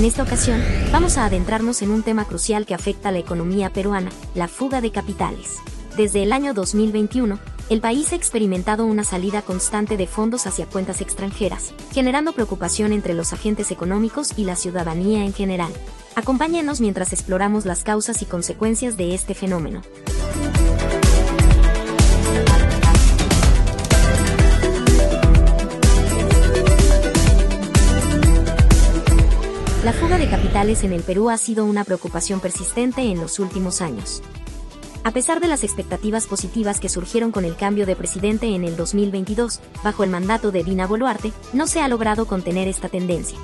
En esta ocasión, vamos a adentrarnos en un tema crucial que afecta a la economía peruana, la fuga de capitales. Desde el año 2021, el país ha experimentado una salida constante de fondos hacia cuentas extranjeras, generando preocupación entre los agentes económicos y la ciudadanía en general. Acompáñenos mientras exploramos las causas y consecuencias de este fenómeno. La fuga de capitales en el Perú ha sido una preocupación persistente en los últimos años. A pesar de las expectativas positivas que surgieron con el cambio de presidente en el 2022, bajo el mandato de Dina Boluarte, no se ha logrado contener esta tendencia.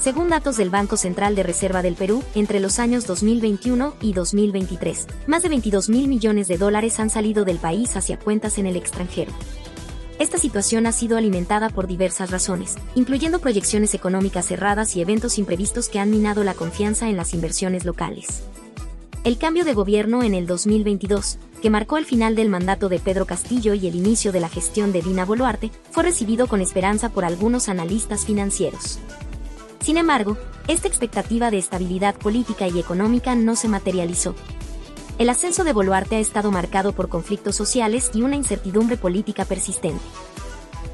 Según datos del Banco Central de Reserva del Perú, entre los años 2021 y 2023, más de 22 mil millones de dólares han salido del país hacia cuentas en el extranjero. Esta situación ha sido alimentada por diversas razones, incluyendo proyecciones económicas cerradas y eventos imprevistos que han minado la confianza en las inversiones locales. El cambio de gobierno en el 2022, que marcó el final del mandato de Pedro Castillo y el inicio de la gestión de Dina Boluarte, fue recibido con esperanza por algunos analistas financieros. Sin embargo, esta expectativa de estabilidad política y económica no se materializó, el ascenso de Boluarte ha estado marcado por conflictos sociales y una incertidumbre política persistente.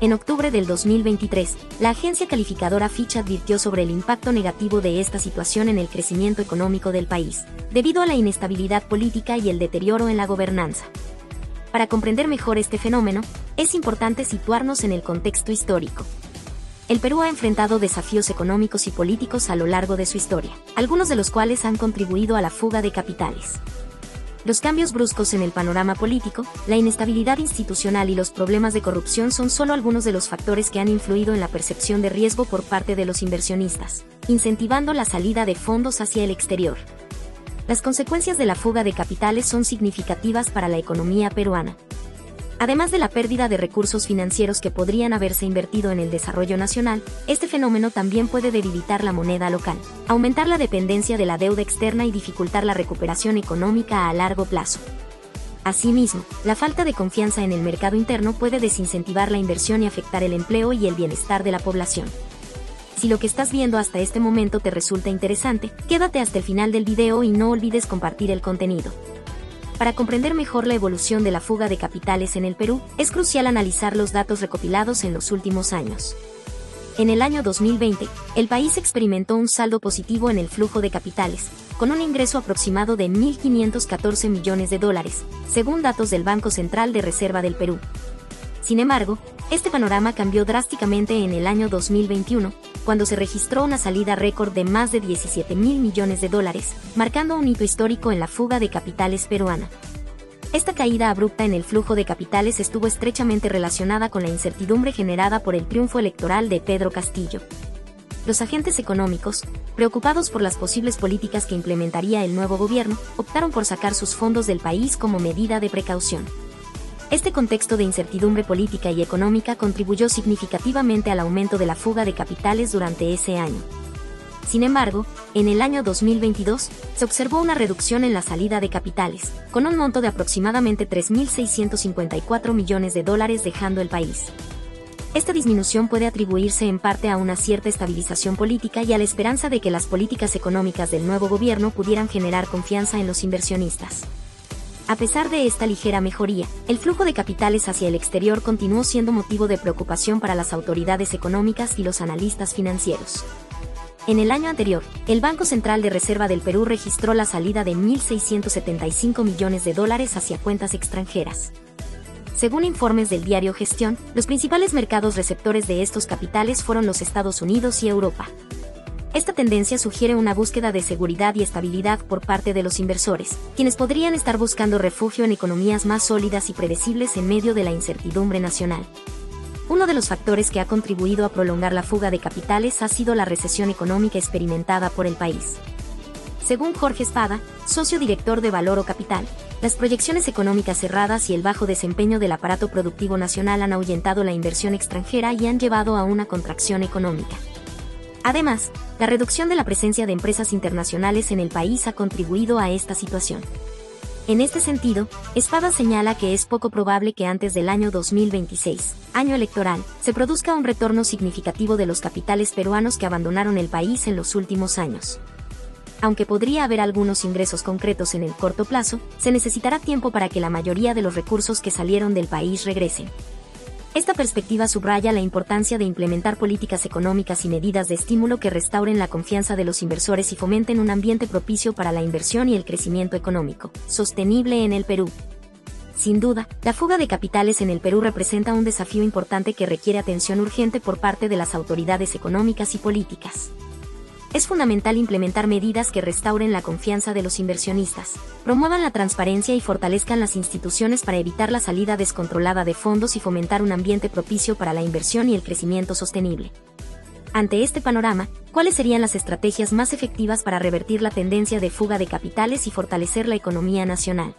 En octubre del 2023, la agencia calificadora Fitch advirtió sobre el impacto negativo de esta situación en el crecimiento económico del país, debido a la inestabilidad política y el deterioro en la gobernanza. Para comprender mejor este fenómeno, es importante situarnos en el contexto histórico. El Perú ha enfrentado desafíos económicos y políticos a lo largo de su historia, algunos de los cuales han contribuido a la fuga de capitales. Los cambios bruscos en el panorama político, la inestabilidad institucional y los problemas de corrupción son solo algunos de los factores que han influido en la percepción de riesgo por parte de los inversionistas, incentivando la salida de fondos hacia el exterior. Las consecuencias de la fuga de capitales son significativas para la economía peruana. Además de la pérdida de recursos financieros que podrían haberse invertido en el desarrollo nacional, este fenómeno también puede debilitar la moneda local, aumentar la dependencia de la deuda externa y dificultar la recuperación económica a largo plazo. Asimismo, la falta de confianza en el mercado interno puede desincentivar la inversión y afectar el empleo y el bienestar de la población. Si lo que estás viendo hasta este momento te resulta interesante, quédate hasta el final del video y no olvides compartir el contenido. Para comprender mejor la evolución de la fuga de capitales en el Perú, es crucial analizar los datos recopilados en los últimos años. En el año 2020, el país experimentó un saldo positivo en el flujo de capitales, con un ingreso aproximado de 1.514 millones de dólares, según datos del Banco Central de Reserva del Perú. Sin embargo, este panorama cambió drásticamente en el año 2021, cuando se registró una salida récord de más de 17 mil millones de dólares, marcando un hito histórico en la fuga de capitales peruana. Esta caída abrupta en el flujo de capitales estuvo estrechamente relacionada con la incertidumbre generada por el triunfo electoral de Pedro Castillo. Los agentes económicos, preocupados por las posibles políticas que implementaría el nuevo gobierno, optaron por sacar sus fondos del país como medida de precaución. Este contexto de incertidumbre política y económica contribuyó significativamente al aumento de la fuga de capitales durante ese año. Sin embargo, en el año 2022, se observó una reducción en la salida de capitales, con un monto de aproximadamente 3.654 millones de dólares dejando el país. Esta disminución puede atribuirse en parte a una cierta estabilización política y a la esperanza de que las políticas económicas del nuevo gobierno pudieran generar confianza en los inversionistas. A pesar de esta ligera mejoría, el flujo de capitales hacia el exterior continuó siendo motivo de preocupación para las autoridades económicas y los analistas financieros. En el año anterior, el Banco Central de Reserva del Perú registró la salida de 1.675 millones de dólares hacia cuentas extranjeras. Según informes del diario Gestión, los principales mercados receptores de estos capitales fueron los Estados Unidos y Europa. Esta tendencia sugiere una búsqueda de seguridad y estabilidad por parte de los inversores, quienes podrían estar buscando refugio en economías más sólidas y predecibles en medio de la incertidumbre nacional. Uno de los factores que ha contribuido a prolongar la fuga de capitales ha sido la recesión económica experimentada por el país. Según Jorge Espada, socio director de Valoro Capital, las proyecciones económicas cerradas y el bajo desempeño del aparato productivo nacional han ahuyentado la inversión extranjera y han llevado a una contracción económica. Además, la reducción de la presencia de empresas internacionales en el país ha contribuido a esta situación. En este sentido, Espada señala que es poco probable que antes del año 2026, año electoral, se produzca un retorno significativo de los capitales peruanos que abandonaron el país en los últimos años. Aunque podría haber algunos ingresos concretos en el corto plazo, se necesitará tiempo para que la mayoría de los recursos que salieron del país regresen. Esta perspectiva subraya la importancia de implementar políticas económicas y medidas de estímulo que restauren la confianza de los inversores y fomenten un ambiente propicio para la inversión y el crecimiento económico, sostenible en el Perú. Sin duda, la fuga de capitales en el Perú representa un desafío importante que requiere atención urgente por parte de las autoridades económicas y políticas es fundamental implementar medidas que restauren la confianza de los inversionistas, promuevan la transparencia y fortalezcan las instituciones para evitar la salida descontrolada de fondos y fomentar un ambiente propicio para la inversión y el crecimiento sostenible. Ante este panorama, ¿cuáles serían las estrategias más efectivas para revertir la tendencia de fuga de capitales y fortalecer la economía nacional?